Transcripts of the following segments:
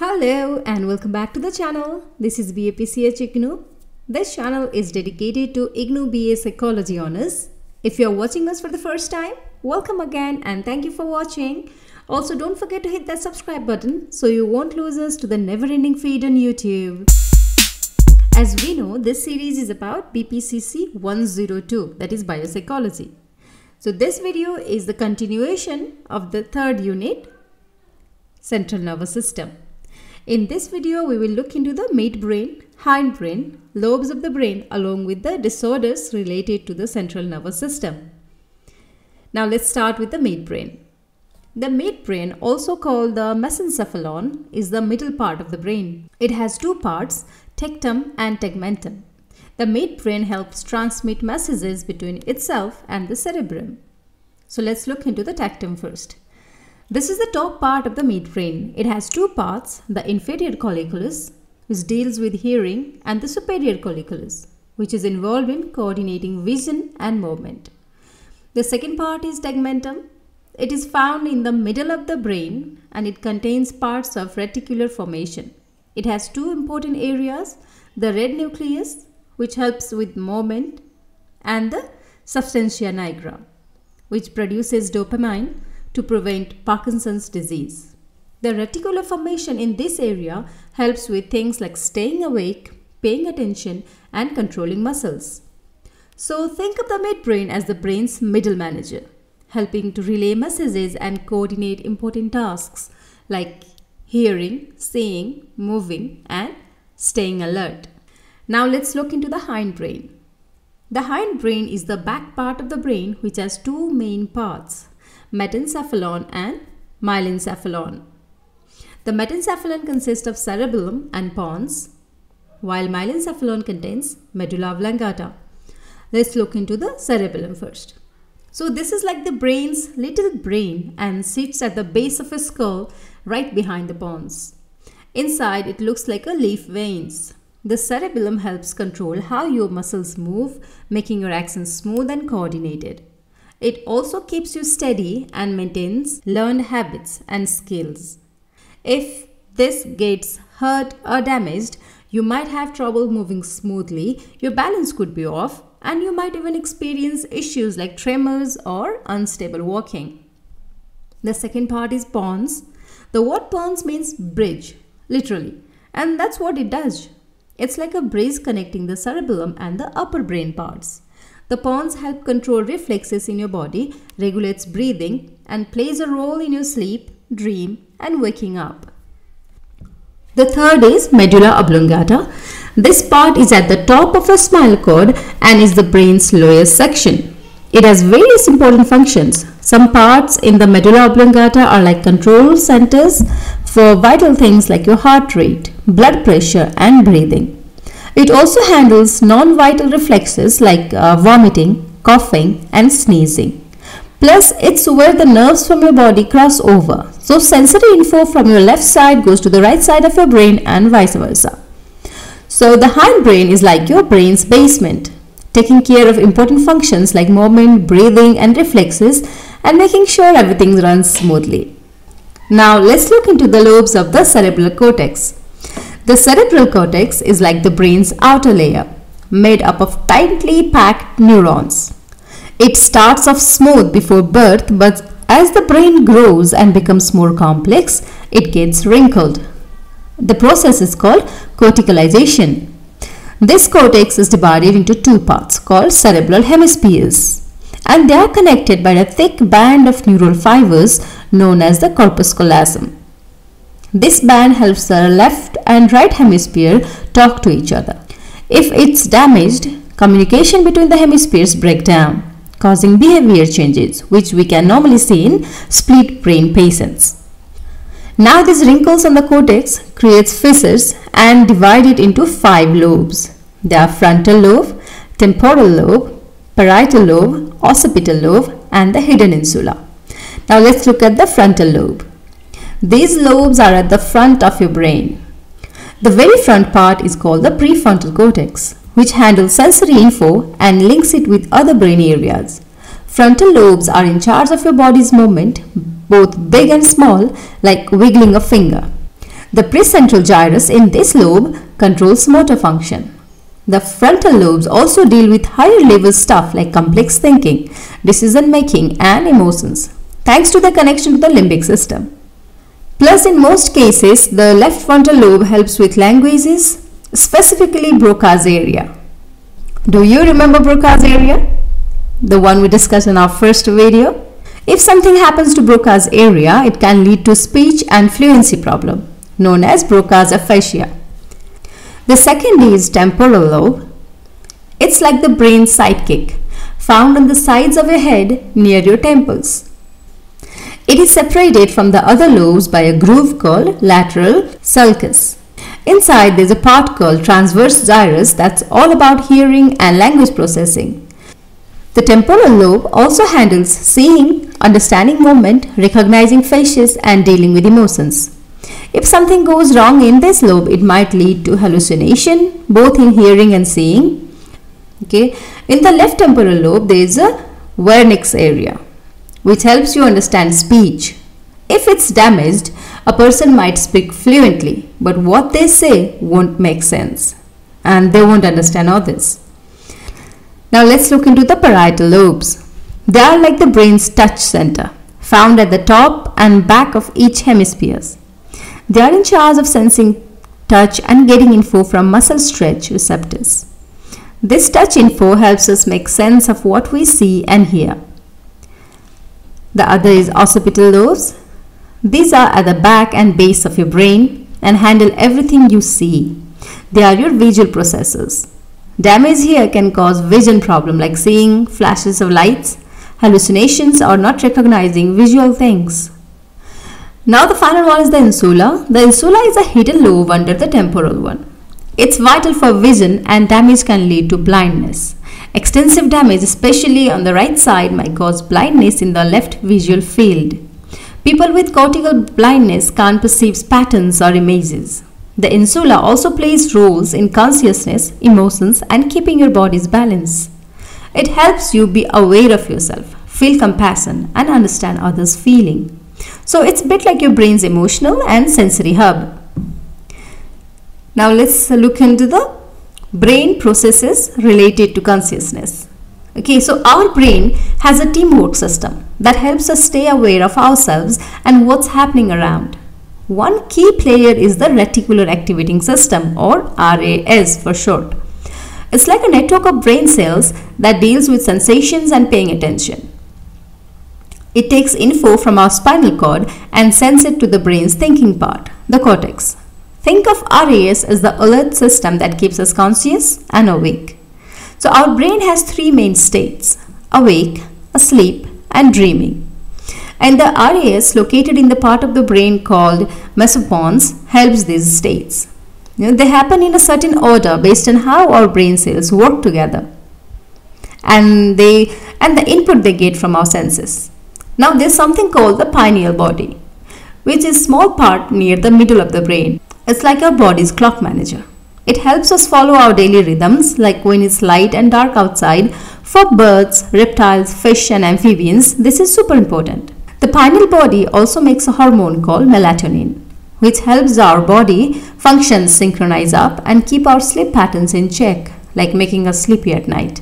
Hello and welcome back to the channel. This is BAPCH IGNOU. This channel is dedicated to IGNOU BA Psychology Honors. If you are watching us for the first time, welcome again and thank you for watching. Also don't forget to hit that subscribe button so you won't lose us to the never-ending feed on YouTube. As we know, this series is about BPCC 102 that is biopsychology. So this video is the continuation of the third unit central nervous system. In this video, we will look into the midbrain, hindbrain, lobes of the brain along with the disorders related to the central nervous system. Now let's start with the midbrain. The midbrain, also called the mesencephalon, is the middle part of the brain. It has two parts, tectum and tegmentum. The midbrain helps transmit messages between itself and the cerebrum. So let's look into the tectum first. This is the top part of the midbrain. It has two parts, the inferior colliculus, which deals with hearing, and the superior colliculus, which is involved in coordinating vision and movement. The second part is tegmentum. It is found in the middle of the brain and it contains parts of reticular formation. It has two important areas, the red nucleus, which helps with movement, and the substantia nigra, which produces dopamine to prevent Parkinson's disease. The reticular formation in this area helps with things like staying awake, paying attention, and controlling muscles. So think of the midbrain as the brain's middle manager, helping to relay messages and coordinate important tasks like hearing, seeing, moving, and staying alert. Now let's look into the hindbrain. The hindbrain is the back part of the brain which has two main parts metencephalon and myelencephalon. The metencephalon consists of cerebellum and pons, while myelencephalon contains medulla oblongata. Let's look into the cerebellum first. So this is like the brain's little brain and sits at the base of a skull right behind the pons. Inside it looks like a leaf veins. The cerebellum helps control how your muscles move, making your actions smooth and coordinated. It also keeps you steady and maintains learned habits and skills. If this gets hurt or damaged, you might have trouble moving smoothly, your balance could be off, and you might even experience issues like tremors or unstable walking. The second part is pons. The word pons means bridge, literally, and that's what it does. It's like a bridge connecting the cerebellum and the upper brain parts. The pons help control reflexes in your body, regulates breathing, and plays a role in your sleep, dream, and waking up. The third is medulla oblongata. This part is at the top of a spinal cord and is the brain's lowest section. It has various important functions. Some parts in the medulla oblongata are like control centers for vital things like your heart rate, blood pressure, and breathing. It also handles non-vital reflexes like uh, vomiting, coughing and sneezing. Plus, it's where the nerves from your body cross over. So, sensory info from your left side goes to the right side of your brain and vice versa. So, the hindbrain is like your brain's basement, taking care of important functions like movement, breathing and reflexes and making sure everything runs smoothly. Now, let's look into the lobes of the cerebral cortex. The cerebral cortex is like the brain's outer layer, made up of tightly packed neurons. It starts off smooth before birth, but as the brain grows and becomes more complex, it gets wrinkled. The process is called corticalization. This cortex is divided into two parts called cerebral hemispheres and they are connected by a thick band of neural fibers known as the corpus callosum. This band helps the left and right hemisphere talk to each other. If it's damaged, communication between the hemispheres break down, causing behavior changes, which we can normally see in split brain patients. Now these wrinkles on the cortex creates fissures and divide it into five lobes. They are frontal lobe, temporal lobe, parietal lobe, occipital lobe and the hidden insula. Now let's look at the frontal lobe. These lobes are at the front of your brain. The very front part is called the prefrontal cortex, which handles sensory info and links it with other brain areas. Frontal lobes are in charge of your body's movement, both big and small, like wiggling a finger. The precentral gyrus in this lobe controls motor function. The frontal lobes also deal with higher level stuff like complex thinking, decision making and emotions, thanks to the connection to the limbic system. Plus, in most cases, the left frontal lobe helps with languages, specifically Broca's area. Do you remember Broca's area? The one we discussed in our first video? If something happens to Broca's area, it can lead to speech and fluency problem, known as Broca's aphasia. The second is temporal lobe. It's like the brain's sidekick, found on the sides of your head near your temples. It is separated from the other lobes by a groove called lateral sulcus. Inside there's a part called transverse gyrus that's all about hearing and language processing. The temporal lobe also handles seeing, understanding movement, recognizing faces and dealing with emotions. If something goes wrong in this lobe, it might lead to hallucination, both in hearing and seeing. Okay. In the left temporal lobe, there is a Wernicke's area, which helps you understand speech. If it's damaged, a person might speak fluently, but what they say won't make sense, and they won't understand others. Now let's look into the parietal lobes. They are like the brain's touch center, found at the top and back of each hemispheres. They are in charge of sensing touch and getting info from muscle stretch receptors. This touch info helps us make sense of what we see and hear. The other is occipital lobes. These are at the back and base of your brain and handle everything you see. They are your visual processors. Damage here can cause vision problem like seeing flashes of lights, hallucinations or not recognizing visual things. Now the final one is the insula. The insula is a hidden lobe under the temporal one. It's vital for vision and damage can lead to blindness. Extensive damage, especially on the right side, might cause blindness in the left visual field. People with cortical blindness can't perceive patterns or images. The insula also plays roles in consciousness, emotions, and keeping your body's balance. It helps you be aware of yourself, feel compassion, and understand others' feeling. So it's a bit like your brain's emotional and sensory hub. Now let's look into the brain processes related to consciousness. Okay, so our brain has a teamwork system that helps us stay aware of ourselves and what's happening around. One key player is the reticular activating system or RAS for short. It's like a network of brain cells that deals with sensations and paying attention. It takes info from our spinal cord and sends it to the brain's thinking part, the cortex. Think of RAS as the alert system that keeps us conscious and awake. So our brain has three main states, awake, asleep and dreaming and the RAS located in the part of the brain called mesopons helps these states. You know, they happen in a certain order based on how our brain cells work together and they and the input they get from our senses. Now there's something called the pineal body which is a small part near the middle of the brain. It's like our body's clock manager. It helps us follow our daily rhythms like when it's light and dark outside. For birds, reptiles, fish and amphibians, this is super important. The pineal body also makes a hormone called melatonin, which helps our body functions synchronize up and keep our sleep patterns in check, like making us sleepy at night.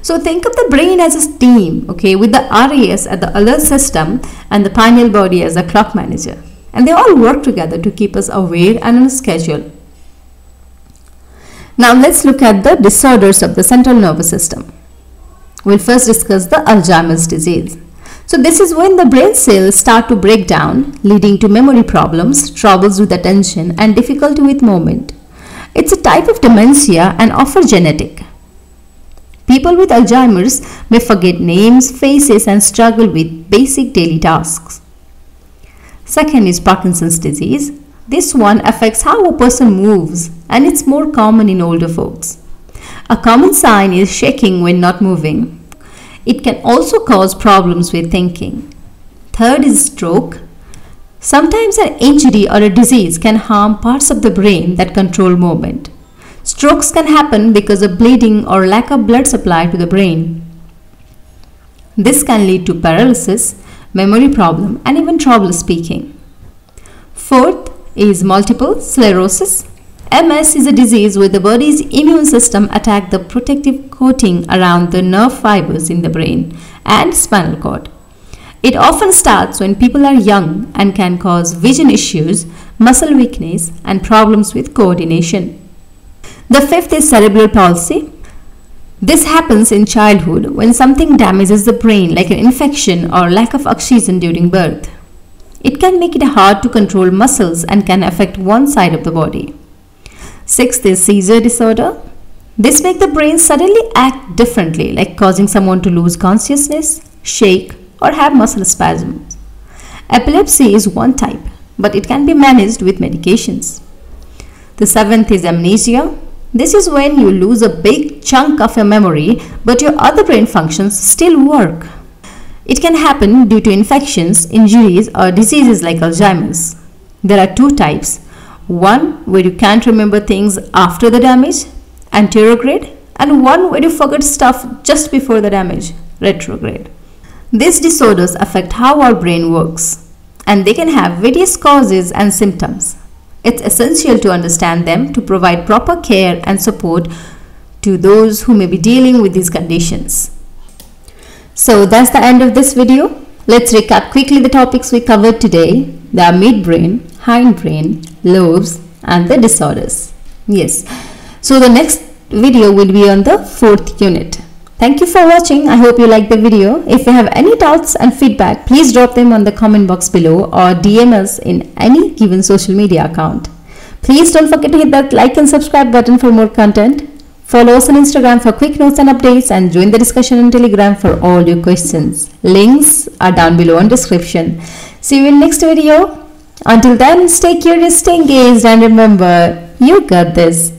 So think of the brain as a team, okay, with the RAS at the alert system and the pineal body as a clock manager. And they all work together to keep us aware and on schedule. Now let's look at the disorders of the central nervous system. We'll first discuss the Alzheimer's disease. So this is when the brain cells start to break down, leading to memory problems, troubles with attention and difficulty with movement. It's a type of dementia and often genetic. People with Alzheimer's may forget names, faces and struggle with basic daily tasks. Second is Parkinson's disease. This one affects how a person moves and it's more common in older folks. A common sign is shaking when not moving. It can also cause problems with thinking. Third is stroke. Sometimes an injury or a disease can harm parts of the brain that control movement. Strokes can happen because of bleeding or lack of blood supply to the brain. This can lead to paralysis, memory problem, and even trouble speaking. Fourth is multiple sclerosis. MS is a disease where the body's immune system attacks the protective coating around the nerve fibers in the brain and spinal cord. It often starts when people are young and can cause vision issues, muscle weakness, and problems with coordination. The fifth is cerebral palsy. This happens in childhood when something damages the brain, like an infection or lack of oxygen during birth. It can make it hard to control muscles and can affect one side of the body. Sixth is seizure disorder. This makes the brain suddenly act differently, like causing someone to lose consciousness, shake, or have muscle spasms. Epilepsy is one type, but it can be managed with medications. The seventh is amnesia. This is when you lose a big chunk of your memory, but your other brain functions still work. It can happen due to infections, injuries, or diseases like Alzheimer's. There are two types one where you can't remember things after the damage, anterograde, and one where you forget stuff just before the damage, retrograde. These disorders affect how our brain works, and they can have various causes and symptoms. It's essential to understand them to provide proper care and support to those who may be dealing with these conditions. So that's the end of this video. Let's recap quickly the topics we covered today. The midbrain, hindbrain, lobes and the disorders. Yes. So the next video will be on the fourth unit. Thank you for watching. I hope you liked the video. If you have any doubts and feedback, please drop them on the comment box below or DM us in any given social media account. Please don't forget to hit that like and subscribe button for more content. Follow us on Instagram for quick notes and updates and join the discussion on Telegram for all your questions. Links are down below in description. See you in next video. Until then, stay curious, stay engaged and remember, you got this.